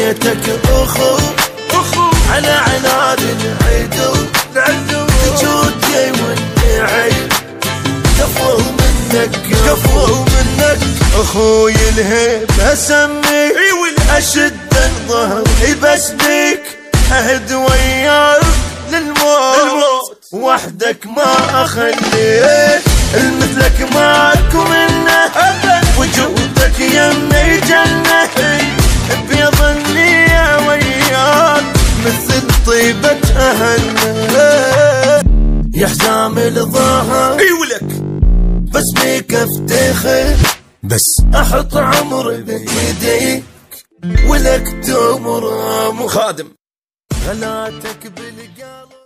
سميتك أخو أخو. على عناد العدو العدو وجودي والنعي كفو منك كفو منك. أخوي الهيب أسميك. اشد الظهر بس بيك أهد وياك للموت. للموت. وحدك ما أخليك. طيبة أهلنا. يا حزام الظهر أي ولك بس بيك أفتخر. بس. أحط عمري بإيديك. ولك تمر خادم. غلاتك بالقلب.